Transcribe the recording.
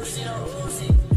zero, zero, zero.